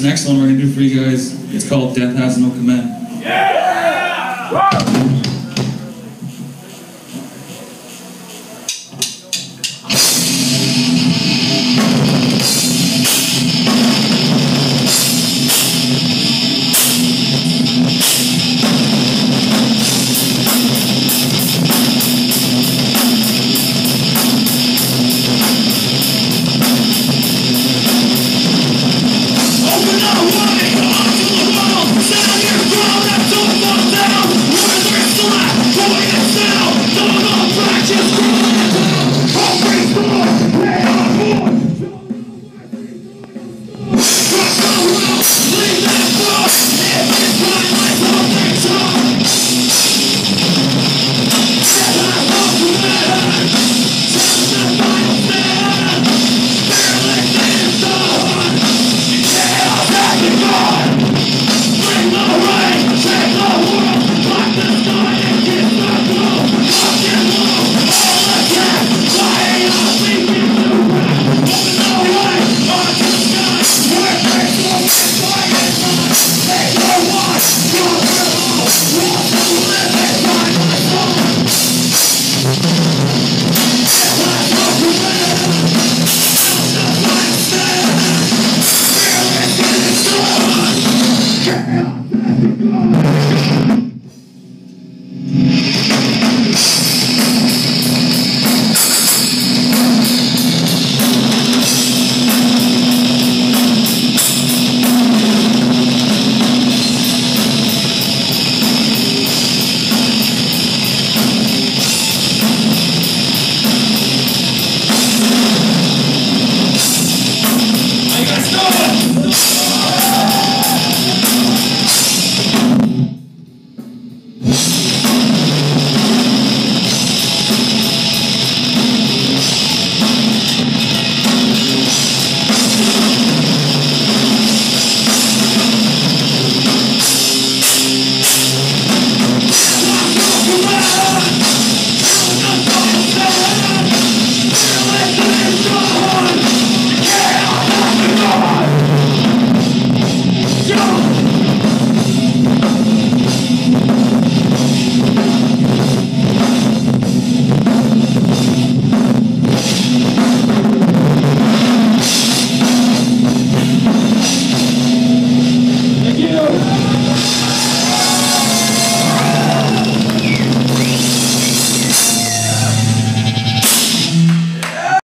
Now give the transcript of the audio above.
this next one we're gonna do for you guys, it's called Death Has No Command. Yeah! Deus.